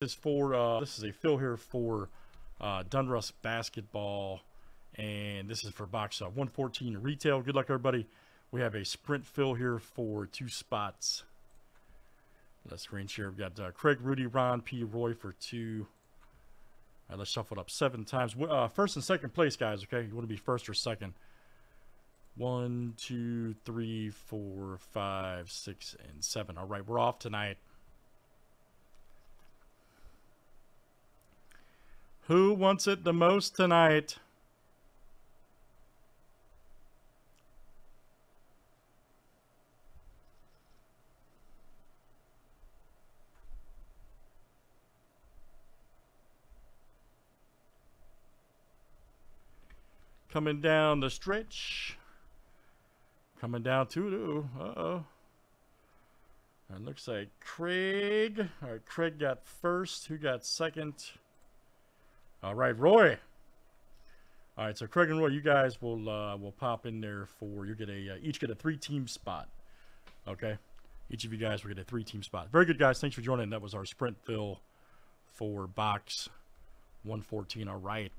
is for uh, this is a fill here for uh, Donruss basketball, and this is for box uh, 114 retail. Good luck, everybody. We have a sprint fill here for two spots. Let's screen share. We've got uh, Craig, Rudy, Ron, P, Roy for two. All right, let's shuffle it up seven times. Uh, first and second place, guys. Okay, you want to be first or second. One, two, three, four, five, six, and seven. All right, we're off tonight. Who wants it the most tonight? Coming down the stretch. Coming down to do. uh-oh. It looks like Craig. All right, Craig got first. Who got second? All right, Roy. All right, so Craig and Roy, you guys will uh, will pop in there for you get a uh, each get a three team spot. Okay, each of you guys will get a three team spot. Very good, guys. Thanks for joining. That was our sprint fill for box 114. All right.